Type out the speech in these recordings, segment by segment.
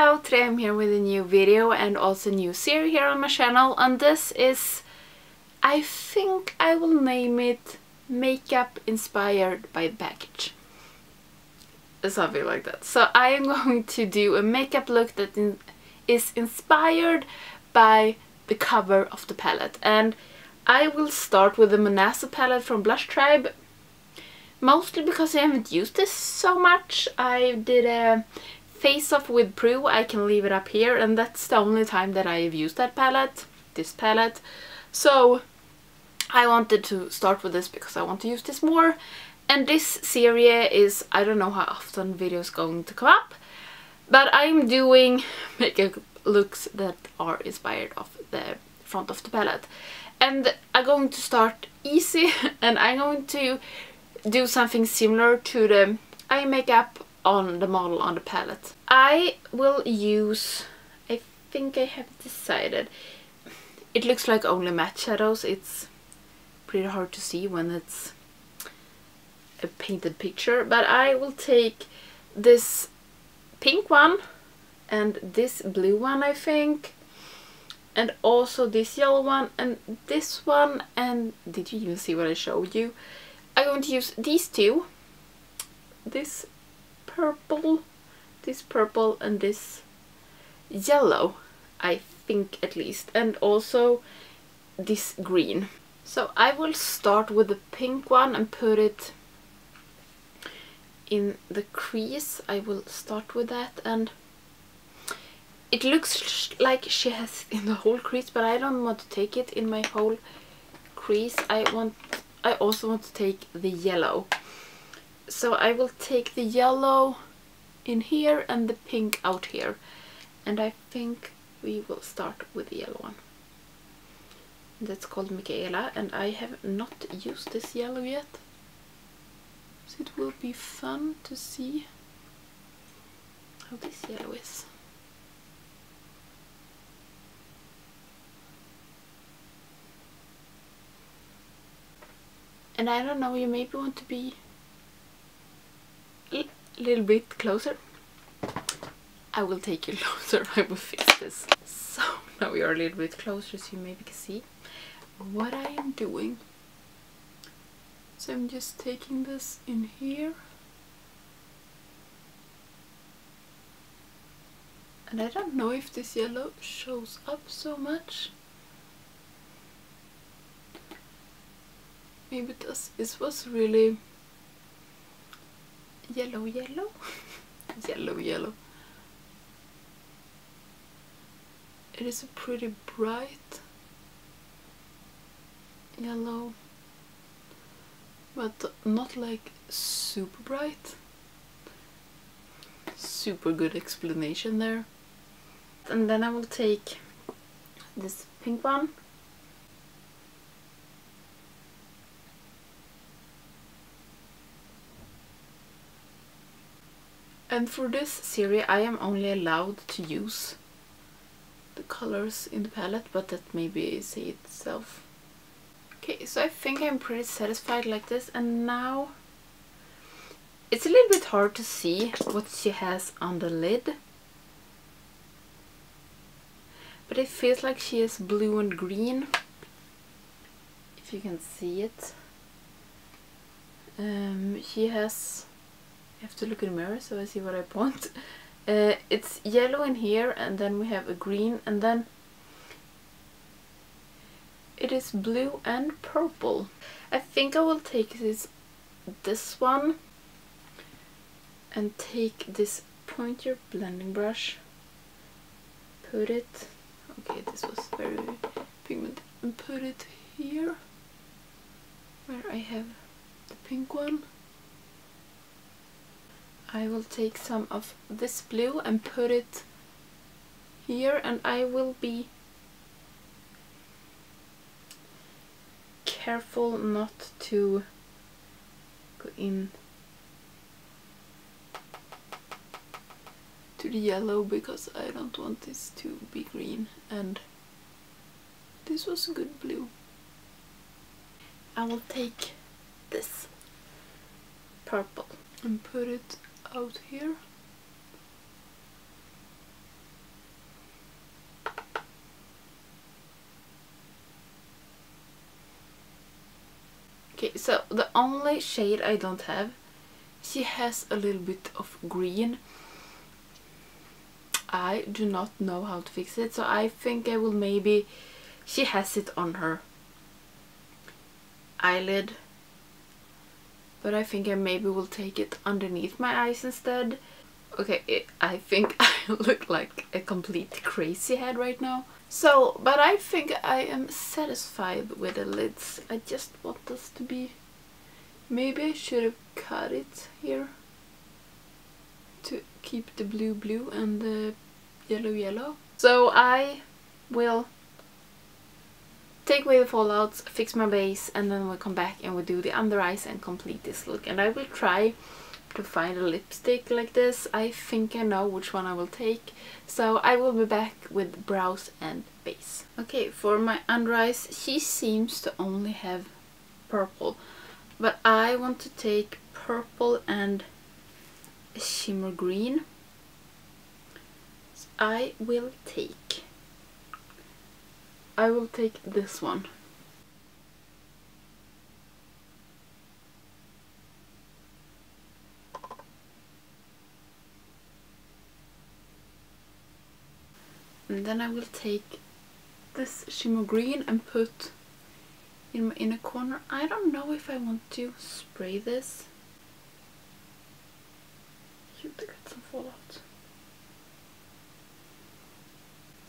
Hello, today I'm here with a new video and also new series here on my channel and this is, I think I will name it Makeup Inspired by Package. Something like that. So I am going to do a makeup look that in, is inspired by the cover of the palette and I will start with the Munaza palette from Blush Tribe mostly because I haven't used this so much. I did a Face Off with Prue, I can leave it up here and that's the only time that I have used that palette, this palette. So I wanted to start with this because I want to use this more and this series is, I don't know how often videos going to come up, but I'm doing makeup looks that are inspired of the front of the palette. And I'm going to start easy and I'm going to do something similar to the eye makeup on the model on the palette. I will use, I think I have decided, it looks like only matte shadows, it's pretty hard to see when it's a painted picture, but I will take this pink one and this blue one I think and also this yellow one and this one and did you even see what I showed you? I'm going to use these two this purple, this purple and this yellow, I think at least, and also this green. So I will start with the pink one and put it in the crease. I will start with that and it looks like she has in the whole crease but I don't want to take it in my whole crease. I want I also want to take the yellow so I will take the yellow in here and the pink out here. And I think we will start with the yellow one. That's called Michaela and I have not used this yellow yet. So it will be fun to see how this yellow is. And I don't know you maybe want to be a little bit closer. I will take you closer, I will fix this. So now we are a little bit closer so you maybe can see what I am doing. So I'm just taking this in here. And I don't know if this yellow shows up so much. Maybe does. This was really yellow yellow. Yellow yellow. It is a pretty bright yellow but not like super bright. Super good explanation there. And then I will take this pink one And for this series I am only allowed to use the colors in the palette, but that maybe say itself. Okay, so I think I'm pretty satisfied like this and now it's a little bit hard to see what she has on the lid. But it feels like she is blue and green. If you can see it. Um, she has Have to look in the mirror so I see what I want. Uh, it's yellow in here and then we have a green and then it is blue and purple. I think I will take this this one and take this pointer blending brush put it okay this was very pigmented and put it here where I have the pink one I will take some of this blue and put it here and I will be careful not to go in to the yellow because I don't want this to be green and this was a good blue. I will take this purple and put it out here. Okay so the only shade I don't have she has a little bit of green. I do not know how to fix it so I think I will maybe she has it on her eyelid. But I think I maybe will take it underneath my eyes instead. Okay, it, I think I look like a complete crazy head right now. So, but I think I am satisfied with the lids. I just want this to be... Maybe I should have cut it here. To keep the blue blue and the yellow yellow. So I will take away the fallouts, fix my base, and then we'll come back and we'll do the under eyes and complete this look. And I will try to find a lipstick like this. I think I know which one I will take. So I will be back with brows and base. Okay, for my under eyes, she seems to only have purple. But I want to take purple and shimmer green. So I will take I will take this one. And then I will take this shimmer green and put in my inner corner. I don't know if I want to spray this. You get some fallout.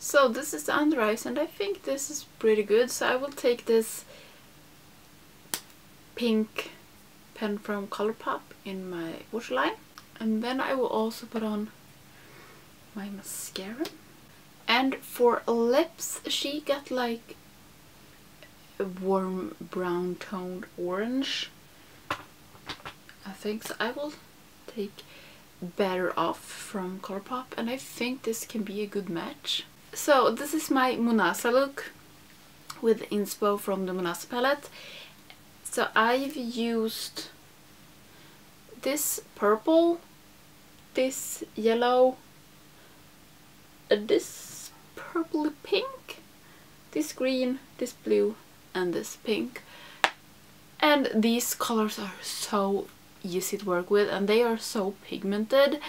So this is the under eyes and I think this is pretty good. So I will take this pink pen from Colourpop in my waterline. And then I will also put on my mascara. And for lips, she got like a warm brown toned orange. I think so. I will take Better Off from Colourpop and I think this can be a good match. So this is my Munaza look with inspo from the Munaza palette. So I've used this purple, this yellow, uh, this purpley pink, this green, this blue and this pink. And these colors are so easy to work with and they are so pigmented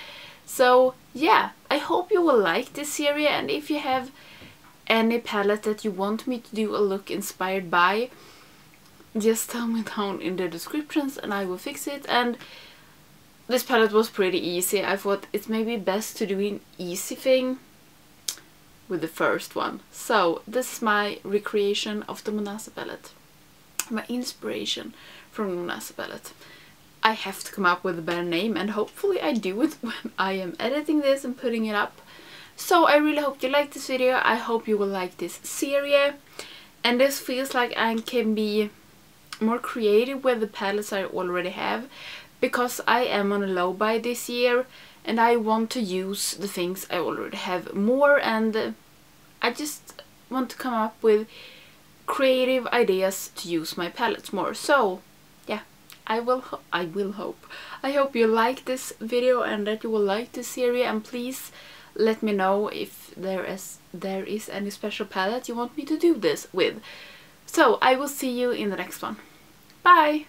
so yeah, I hope you will like this series and if you have any palette that you want me to do a look inspired by, just tell me down in the descriptions and I will fix it. And this palette was pretty easy. I thought it's maybe best to do an easy thing with the first one. So this is my recreation of the Munaza palette. My inspiration from the Munaza palette. I have to come up with a better name and hopefully I do it when I am editing this and putting it up. So I really hope you like this video. I hope you will like this series. And this feels like I can be more creative with the palettes I already have. Because I am on a low buy this year and I want to use the things I already have more and I just want to come up with creative ideas to use my palettes more. So I will I will hope. I hope you like this video and that you will like this series and please let me know if there is there is any special palette you want me to do this with. So I will see you in the next one. Bye!